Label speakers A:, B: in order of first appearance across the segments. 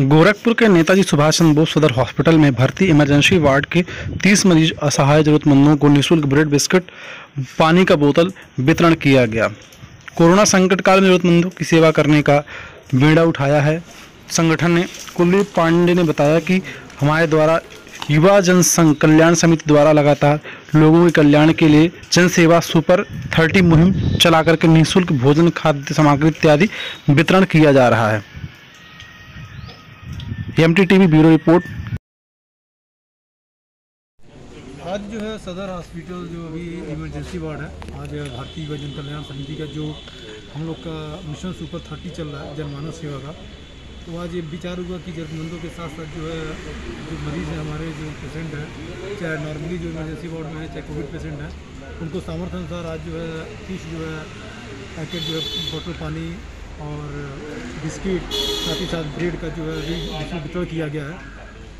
A: गोरखपुर के नेताजी सुभाष चंद्र बोस सदर हॉस्पिटल में भर्ती इमरजेंसी वार्ड के 30 मरीज़ असहाय जरूरतमंदों को निःशुल्क ब्रेड बिस्किट, पानी का बोतल वितरण किया गया। कोरोना संकट काल में जरूरतमंदों की सेवा करने का बीड़ा उठाया है। संगठन ने कुलदीप पांडे ने बताया कि हमारे द्वारा युवा जनसंघ कल्याण समिति द्वारा लगातार लोगों के कल्याण के लिए जन सेवा सुपर थर्टी मुहिम चला करके निःशुल्क भोजन, खाद्य सामग्री इत्यादि वितरण किया जा रहा है। M TV bureau report.
B: आज जो है सदर हॉस्पिटल जो अभी इमरजेंसी वार्ड है, आज भारतीय युवा जन कल्याण समिति का जो हम लोग का मिशन सुपर थर्टी चल रहा है जनमानव सेवा का तो आज ये विचार हुआ कि जरूरतमंदों के साथ साथ जो है, जो मरीज़ हैं हमारे, जो पेशेंट हैं, चाहे नॉर्मली जो इमरजेंसी वार्ड में है, चाहे कोविड पेशेंट हैं, उनको सामर्थ्य अनुसार आज जो है फ़िश जो है पैकेट जो है बोतल पानी और बिस्किट साथ ही साथ ब्रेड का जो है वितरण किया गया है।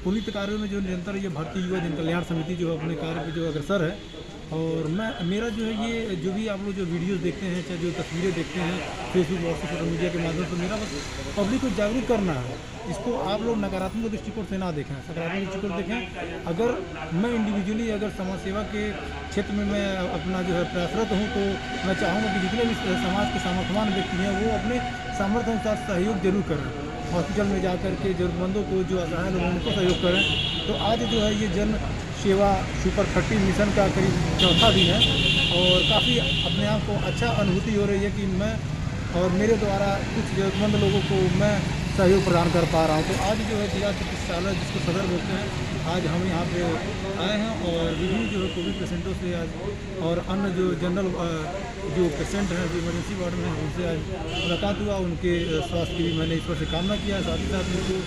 B: पुलिस कार्यों में जो निरंतर ये भारतीय युवा जन कल्याण समिति जो अपने कार्य पर जो अग्रसर है और मैं, मेरा जो है ये, जो भी आप लोग जो वीडियोस देखते हैं, चाहे जो तस्वीरें देखते हैं फेसबुक व्हाट्सएप सोशल मीडिया के माध्यम से, मेरा बस पब्लिक को जागरूक करना है। इसको आप लोग नकारात्मक दृष्टिकोण से ना देखें, सकारात्मक दृष्टिकोण देखें। अगर मैं इंडिविजुअली अगर समाज सेवा के क्षेत्र में मैं अपना जो है प्रयासरत हूँ तो मैं चाहूँगा कि जितने भी समाज के सामर्थ्यवान व्यक्ति हैं, वो अपने सामर्थ्य अनुसार सहयोग ज़रूर करें। हॉस्पिटल में जा कर के ज़रूरतमंदों को जो असहाय लोगों उनको सहयोग करें। तो आज जो है ये जन सेवा सुपर थर्टी मिशन का करीब चौथा दिन है और काफ़ी अपने आप को अच्छा अनुभूति हो रही है कि मैं और मेरे द्वारा कुछ ज़रूरतमंद लोगों को मैं सहयोग प्रदान कर पा रहा हूँ। तो आज जो है जिला चिकित्सालय, जिसको सदर बोलते हैं, आज हम यहाँ पे आए हैं और विभिन्न जो है कोविड पेशेंटों से आज और अन्य जो जनरल जो पेशेंट हैं, जो इमरजेंसी वार्ड में हैं, उनसे आज मुलाकात हुआ, उनके स्वास्थ्य की भी मैंने ईश्वर से कामना किया साथ ही साथ उनको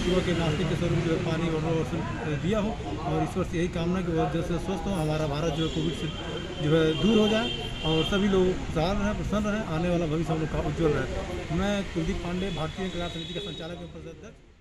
B: सुबह के नाश्ते के स्वरूप जो है पानी और दिया हो और ईश्वर से यही कामना कि वह जैसे स्वस्थ हो, हमारा भारत जो है कोविड से जो है दूर हो जाए। और सभी लोग खुशहाल रहें प्रसन्न रहे आने वाला भविष्य हम लोग का उज्जवल रहे। मैं कुलदीप पांडे, भारतीय कला समिति का संचालक एवं अध्यक्ष